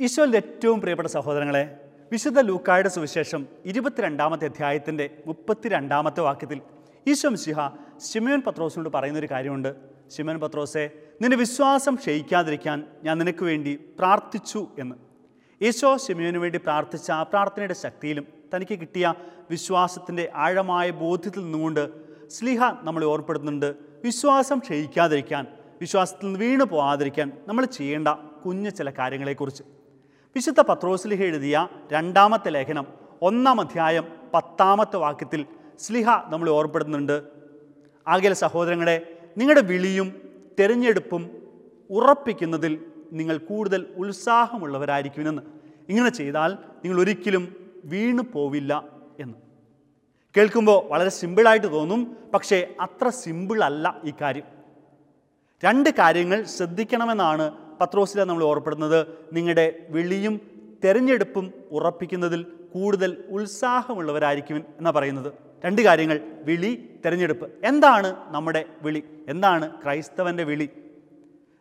ഈശോയിൽ ഏറ്റവും പ്രിയപ്പെട്ട സഹോദരങ്ങളെ വിശുദ്ധ ലൂക്കായുടെ സുവിശേഷം ഇരുപത്തിരണ്ടാമത്തെ അധ്യായത്തിന്റെ മുപ്പത്തിരണ്ടാമത്തെ വാക്യത്തിൽ ഈശോ മിശിഹ ശിമയോൻ പത്രോസിനോട് പറയുന്നൊരു കാര്യമുണ്ട്. ശിമയോൻ പത്രോസെ നിന്റെ വിശ്വാസം ക്ഷയിക്കാതിരിക്കാൻ ഞാൻ നിനക്ക് വേണ്ടി പ്രാർത്ഥിച്ചു എന്ന്. ഈശോ ശിമയോന് വേണ്ടി പ്രാർത്ഥിച്ച ആ പ്രാർത്ഥനയുടെ ശക്തിയിലും തനിക്ക് കിട്ടിയ വിശ്വാസത്തിന്റെ ആഴമായ ബോധ്യത്തിൽ നിന്നുകൊണ്ട് സ്ലിഹ നമ്മളെ ഓർപ്പെടുത്തുന്നുണ്ട്. വിശ്വാസം ക്ഷയിക്കാതിരിക്കാൻ വിശ്വാസത്തിൽ നിന്ന് വീണു പോകാതിരിക്കാൻ നമ്മൾ ചെയ്യേണ്ട കുഞ്ഞു ചില കാര്യങ്ങളെക്കുറിച്ച്. വിശുദ്ധ പത്രോസ്ലിഹ എഴുതിയ രണ്ടാമത്തെ ലേഖനം ഒന്നാം അധ്യായം പത്താമത്തെ വാക്യത്തിൽ സ്ലിഹ നമ്മൾ ഓർപ്പെടുന്നുണ്ട് ആകെ സഹോദരങ്ങളെ നിങ്ങളുടെ വിളിയും തിരഞ്ഞെടുപ്പും ഉറപ്പിക്കുന്നതിൽ നിങ്ങൾ കൂടുതൽ ഉത്സാഹമുള്ളവരായിരിക്കുമെന്ന്. ഇങ്ങനെ ചെയ്താൽ നിങ്ങൾ ഒരിക്കലും വീണു പോവില്ല എന്ന്. കേൾക്കുമ്പോൾ വളരെ സിമ്പിളായിട്ട് തോന്നും പക്ഷേ അത്ര സിമ്പിളല്ല ഈ കാര്യം. രണ്ട് കാര്യങ്ങൾ ശ്രദ്ധിക്കണമെന്നാണ് പത്രോസില നമ്മൾ ഓർപ്പെടുന്നത്. നിങ്ങളുടെ വിളിയും തെരഞ്ഞെടുപ്പും ഉറപ്പിക്കുന്നതിൽ കൂടുതൽ ഉത്സാഹമുള്ളവരായിരിക്കും എന്നാണ് പറയുന്നത്. രണ്ട് കാര്യങ്ങൾ. വിളി തിരഞ്ഞെടുപ്പ്. എന്താണ് നമ്മുടെ വിളി? എന്താണ് ക്രൈസ്തവന്റെ വിളി?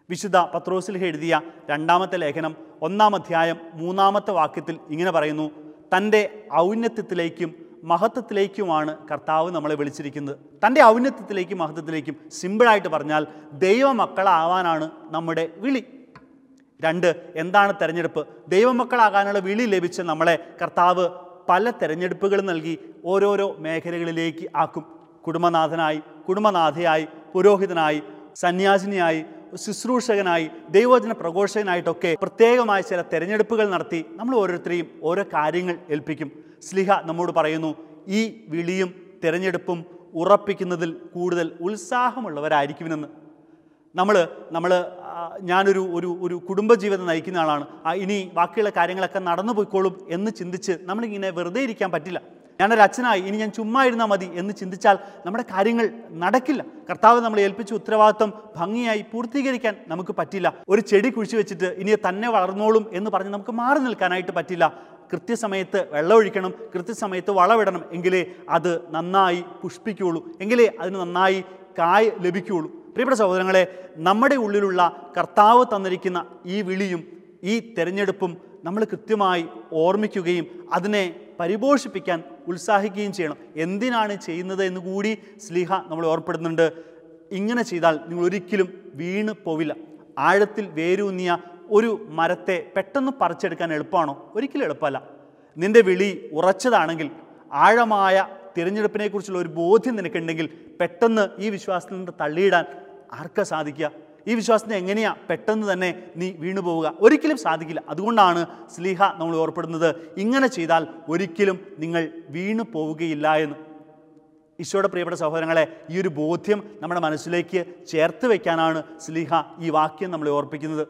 വിശുദ്ധ പത്രോസിൽ എഴുതിയ രണ്ടാമത്തെ ലേഖനം ഒന്നാം അധ്യായം മൂന്നാമത്തെ വാക്യത്തിൽ ഇങ്ങനെ പറയുന്നു. തന്റെ ഔന്നത്യത്തിലേക്കും മഹത്വത്തിലേക്കുമാണ് കർത്താവ് നമ്മളെ വിളിച്ചിരിക്കുന്നത്. തന്റെ ഔന്നത്യത്തിലേക്കും മഹത്വത്തിലേക്കും സിമ്പിളായിട്ട് പറഞ്ഞാൽ ദൈവമക്കളാവാനാണ് നമ്മുടെ വിളി. രണ്ട് എന്താണ് തെരഞ്ഞെടുപ്പ്? ദൈവമക്കളാകാനുള്ള വിളി ലഭിച്ച നമ്മളെ കർത്താവ് പല തെരഞ്ഞെടുപ്പുകൾ നൽകി ഓരോരോ മേഖലകളിലേക്ക് ആക്കും. കുടുംബനാഥനായി കുടുംബനാഥയായി പുരോഹിതനായി സന്യാസിനിയായി ശുശ്രൂഷകനായി ദൈവവചന പ്രഘോഷകനായിട്ടൊക്കെ പ്രത്യേകമായ ചില തെരഞ്ഞെടുപ്പുകൾ നടത്തി നമ്മൾ ഓരോരുത്തരെയും ഓരോ കാര്യങ്ങൾ ഏൽപ്പിക്കും. സ്ലിഹ നമ്മോട് പറയുന്നു ഈ വിളിയും തിരഞ്ഞെടുപ്പും ഉറപ്പിക്കുന്നതിൽ കൂടുതൽ ഉത്സാഹമുള്ളവരായിരിക്കുമെന്ന്. നമ്മൾ നമ്മൾ ഞാനൊരു ഒരു ഒരു കുടുംബജീവിതം നയിക്കുന്ന ആളാണ്. ഇനി ബാക്കിയുള്ള കാര്യങ്ങളൊക്കെ നടന്നു പോയിക്കോളും എന്ന് ചിന്തിച്ച് നമ്മളിങ്ങനെ വെറുതെ ഇരിക്കാൻ പറ്റില്ല. ഞാനൊരു അച്ഛനായി ഇനി ഞാൻ ചുമ്മാ ഇരുന്നാൽ മതി എന്ന് ചിന്തിച്ചാൽ നമ്മുടെ കാര്യങ്ങൾ നടക്കില്ല. കർത്താവ് നമ്മളെ ഏൽപ്പിച്ച ഉത്തരവാദിത്വം ഭംഗിയായി പൂർത്തീകരിക്കാൻ നമുക്ക് പറ്റില്ല. ഒരു ചെടി കുഴിച്ചു വെച്ചിട്ട് ഇനി തന്നെ വളർന്നോളും എന്ന് പറഞ്ഞ് നമുക്ക് മാറി നിൽക്കാനായിട്ട് പറ്റില്ല. കൃത്യസമയത്ത് വെള്ളമൊഴിക്കണം കൃത്യസമയത്ത് വളമിടണം എങ്കിലേ അത് നന്നായി പുഷ്പിക്കുകയുള്ളൂ. എങ്കിലേ അതിന് നന്നായി കായ് ലഭിക്കുകയുള്ളൂ. പ്രിയപ്പെട്ട സഹോദരങ്ങളെ നമ്മുടെ ഉള്ളിലുള്ള കർത്താവ് തന്നിരിക്കുന്ന ഈ വിളിയും ഈ തിരഞ്ഞെടുപ്പും നമ്മൾ കൃത്യമായി ഓർമ്മിക്കുകയും അതിനെ പരിപോഷിപ്പിക്കാൻ ഉത്സാഹിക്കുകയും ചെയ്യണം. എന്തിനാണ് ചെയ്യുന്നത് എന്ന് കൂടി സ്ലിഹ നമ്മൾ ഓർപ്പെടുന്നുണ്ട്. ഇങ്ങനെ ചെയ്താൽ നിങ്ങൾ ഒരിക്കലും വീണ് പോവില്ല. ആഴത്തിൽ വേരൂന്നിയ ഒരു മരത്തെ പെട്ടെന്ന് പറിച്ചെടുക്കാൻ എളുപ്പമാണോ? ഒരിക്കലും എളുപ്പമല്ല. നിന്റെ വിളി ഉറച്ചതാണെങ്കിൽ ആഴമായ തിരഞ്ഞെടുപ്പിനെക്കുറിച്ചുള്ള ഒരു ബോധ്യം നിനക്കുണ്ടെങ്കിൽ പെട്ടെന്ന് ഈ വിശ്വാസത്തിൽ നിന്ന് തള്ളിയിടാൻ ആർക്കാ സാധിക്കുക? ഈ വിശ്വാസത്തിന് എങ്ങനെയാ പെട്ടെന്ന് തന്നെ നീ വീണു പോവുക? ഒരിക്കലും സാധിക്കില്ല. അതുകൊണ്ടാണ് സ്ലീഹ നമ്മൾ ഓർപ്പെടുന്നത്. ഇങ്ങനെ ചെയ്താൽ ഒരിക്കലും നിങ്ങൾ വീണു പോവുകയില്ല എന്ന്. ഈശോയുടെ പ്രിയപ്പെട്ട സഹോദരങ്ങളെ ഈ ഒരു ബോധ്യം നമ്മുടെ മനസ്സിലേക്ക് ചേർത്ത് വയ്ക്കാനാണ് സ്ലീഹ ഈ വാക്യം നമ്മളെ ഓർപ്പിക്കുന്നത്.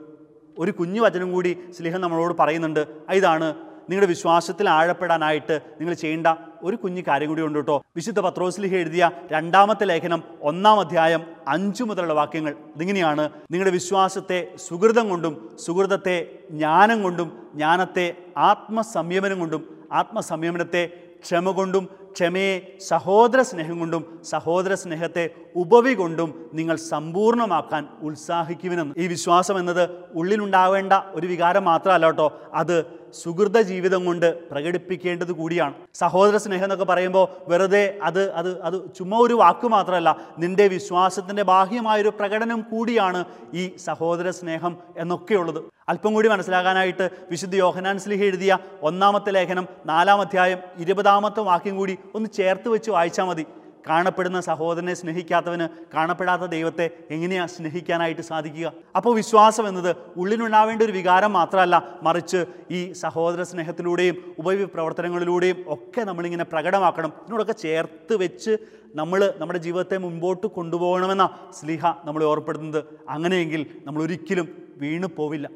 ഒരു കുഞ്ഞു വചനം കൂടി സ്ലീഹ നമ്മളോട് പറയുന്നുണ്ട്. ഇതാണ് നിങ്ങളുടെ വിശ്വാസത്തിൽ ആഴപ്പെടാനായിട്ട് നിങ്ങൾ ചെയ്യേണ്ട ഒരു കുഞ്ഞു കാര്യം കൂടി ഉണ്ട് കേട്ടോ. വിശുദ്ധ പത്രോസ്ലിഹ എഴുതിയ രണ്ടാമത്തെ ലേഖനം ഒന്നാം അധ്യായം അഞ്ചു മുതലുള്ള വാക്യങ്ങൾ. ഇതിങ്ങനെയാണ് നിങ്ങളുടെ വിശ്വാസത്തെ സുഹൃതം കൊണ്ടും സുഹൃതത്തെ ജ്ഞാനം കൊണ്ടും ജ്ഞാനത്തെ ആത്മസംയമനം കൊണ്ടും ആത്മസംയമനത്തെ ക്ഷമ കൊണ്ടും ക്ഷമയെ സഹോദര സ്നേഹം കൊണ്ടും സഹോദര സ്നേഹത്തെ ഉപവി കൊണ്ടും നിങ്ങൾ സമ്പൂർണമാക്കാൻ ഉത്സാഹിക്കുവിനെന്ന് ഈ വിശ്വാസം എന്നത് ഉള്ളിലുണ്ടാവേണ്ട ഒരു വികാരം മാത്രമല്ല കേട്ടോ. അത് സുഹൃത ജീവിതം കൊണ്ട് പ്രകടിപ്പിക്കേണ്ടത് കൂടിയാണ്. സഹോദര സ്നേഹം എന്നൊക്കെ പറയുമ്പോൾ വെറുതെ അത് അത് അത് ചുമ്മാ ഒരു വാക്ക് മാത്രമല്ല നിന്റെ വിശ്വാസത്തിന്റെ ബാഹ്യമായൊരു പ്രകടനം കൂടിയാണ് ഈ സഹോദര സ്നേഹം എന്നൊക്കെയുള്ളത്. അല്പം കൂടി മനസ്സിലാകാനായിട്ട് വിശുദ്ധ യോഹനാൻ സ്ലിഹ എഴുതിയ ഒന്നാമത്തെ ലേഖനം നാലാം അധ്യായം ഇരുപതാമത്തെ വാക്യം കൂടി ഒന്ന് ചേർത്ത് വെച്ച് വായിച്ചാൽ മതി. കാണപ്പെടുന്ന സഹോദരനെ സ്നേഹിക്കാത്തവന് കാണപ്പെടാത്ത ദൈവത്തെ എങ്ങനെയാണ് സ്നേഹിക്കാനായിട്ട് സാധിക്കുക? അപ്പോൾ വിശ്വാസം എന്നത് ഉള്ളിലുണ്ടാവേണ്ട ഒരു വികാരം മാത്രമല്ല മറിച്ച് ഈ സഹോദര സ്നേഹത്തിലൂടെയും ഉപയോഗ പ്രവർത്തനങ്ങളിലൂടെയും ഒക്കെ നമ്മളിങ്ങനെ പ്രകടമാക്കണം. ഇതിനോടൊക്കെ ചേർത്ത് വെച്ച് നമ്മൾ നമ്മുടെ ജീവിതത്തെ മുമ്പോട്ട് കൊണ്ടുപോകണമെന്ന സ്ലിഹ നമ്മളെ ഓർപ്പെടുന്നത്. അങ്ങനെയെങ്കിൽ നമ്മൾ ഒരിക്കലും വീണു പോവില്ല.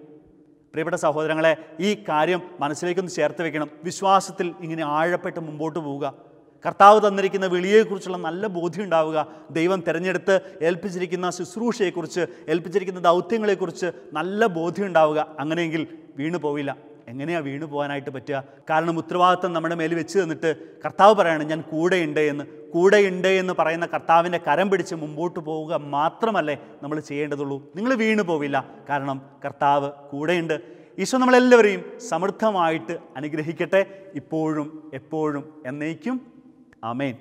പ്രിയപ്പെട്ട സഹോദരങ്ങളെ ഈ കാര്യം മനസ്സിലേക്കൊന്ന് ചേർത്ത് വെക്കണം. വിശ്വാസത്തിൽ ഇങ്ങനെ ആഴപ്പെട്ട് മുമ്പോട്ട് പോവുക. കർത്താവ് തന്നിരിക്കുന്ന വിളിയെക്കുറിച്ചുള്ള നല്ല ബോധ്യം ഉണ്ടാവുക. ദൈവം തിരഞ്ഞെടുത്ത് ഏൽപ്പിച്ചിരിക്കുന്ന ശുശ്രൂഷയെക്കുറിച്ച് ഏൽപ്പിച്ചിരിക്കുന്ന ദൗത്യങ്ങളെക്കുറിച്ച് നല്ല ബോധ്യം ഉണ്ടാവുക. അങ്ങനെയെങ്കിൽ വീണു പോവില്ല. എങ്ങനെയാണ് വീണു പോകാനായിട്ട് പറ്റുക? കാരണം ഉത്തരവാദിത്വം നമ്മുടെ മേൽ വെച്ച് തന്നിട്ട് കർത്താവ് പറയാണ് ഞാൻ കൂടെയുണ്ട് എന്ന്. കൂടെയുണ്ട് എന്ന് പറയുന്ന കർത്താവിന്റെ കരം പിടിച്ച് മുമ്പോട്ട് പോവുക മാത്രമല്ലേ നമ്മൾ ചെയ്യേണ്ടതുള്ളൂ. നിങ്ങൾ വീണു പോവില്ല. കാരണം കർത്താവ് കൂടെയുണ്ട്. ഈശോ നമ്മളെല്ലാവരെയും സമൃദ്ധമായിട്ട് അനുഗ്രഹിക്കട്ടെ. ഇപ്പോഴും എപ്പോഴും എന്നേക്കും Amen.